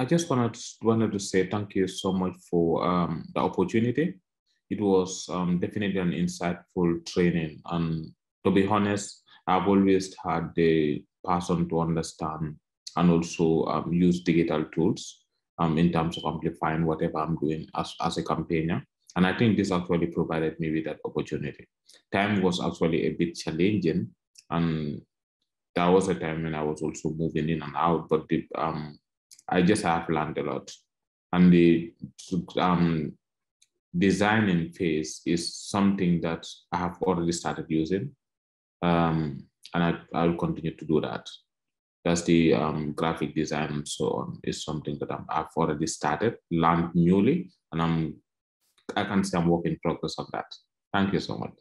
I just wanted wanted to say thank you so much for um, the opportunity. It was um, definitely an insightful training, and to be honest, I've always had the person to understand and also um, use digital tools um, in terms of amplifying whatever I'm doing as, as a campaigner. And I think this actually provided me with that opportunity. Time was actually a bit challenging, and that was a time when I was also moving in and out, but the, um, I just have learned a lot. And the um, designing phase is something that I have already started using. Um, and I, I'll continue to do that. That's the um, graphic design and so on is something that i have already started, learned newly, and I'm I can say I'm working progress on that. Thank you so much.